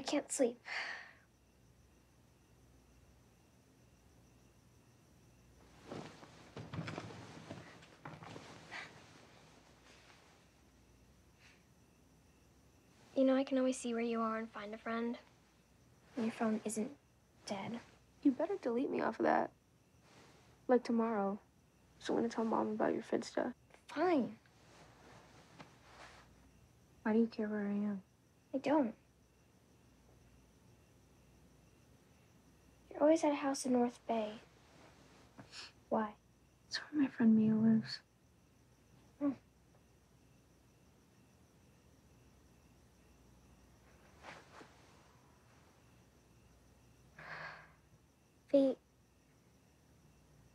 I can't sleep. You know, I can always see where you are and find a friend. Your phone isn't dead. You better delete me off of that. Like tomorrow. So I'm gonna tell mom about your fit stuff. Fine. Why do you care where I am? I don't. Always at a house in North Bay. Why? It's where my friend Mia lives. Hmm.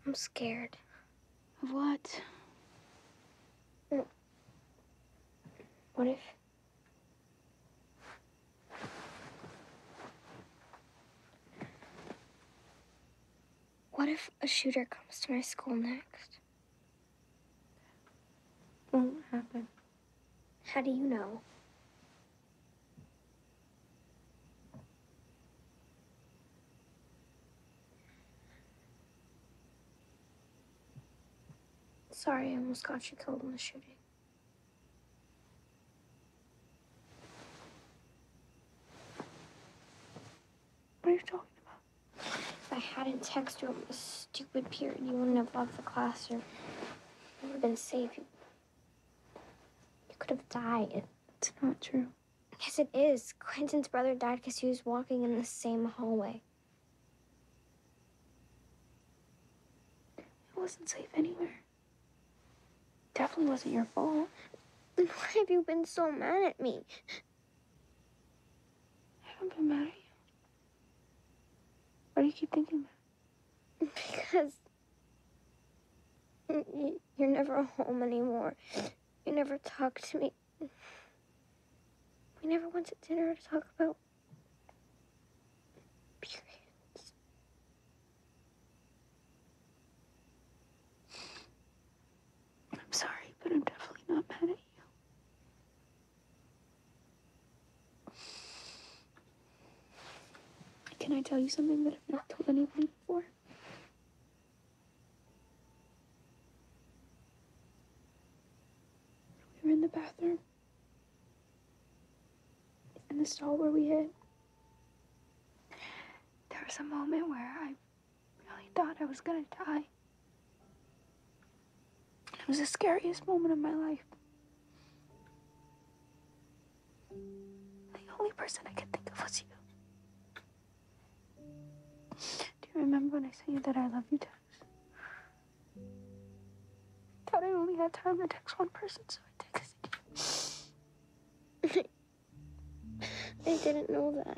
I'm scared. Of what? What if. What if a shooter comes to my school next? Won't happen. How do you know? Sorry, I almost got you killed in the shooting. What are you talking about? If I hadn't texted you on this stupid period, you wouldn't have left the classroom. you would have been safe. You, you could have died. It's not true. Yes, it is. Quinton's brother died because he was walking in the same hallway. It wasn't safe anywhere. Definitely wasn't your fault. Then why have you been so mad at me? I haven't been mad at you. Why do you keep thinking that? Because you're never home anymore. You never talk to me. We never went to dinner to talk about. I'm sorry, but I'm definitely not mad at you. Can I tell you something that I've not told anyone before? We were in the bathroom. In the stall where we hid. There was a moment where I really thought I was gonna die. It was the scariest moment of my life. The only person I could think of was you. Remember when I sent you that I love you text? Thought I only had time to text one person, so I texted you. I didn't know that.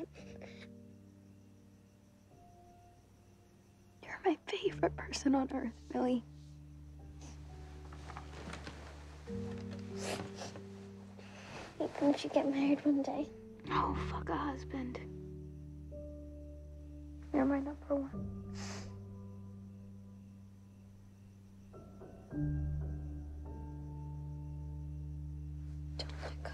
You're my favorite person on earth, Millie. Wait, Won't you get married one day? Oh, fuck a husband my number one. Don't let go.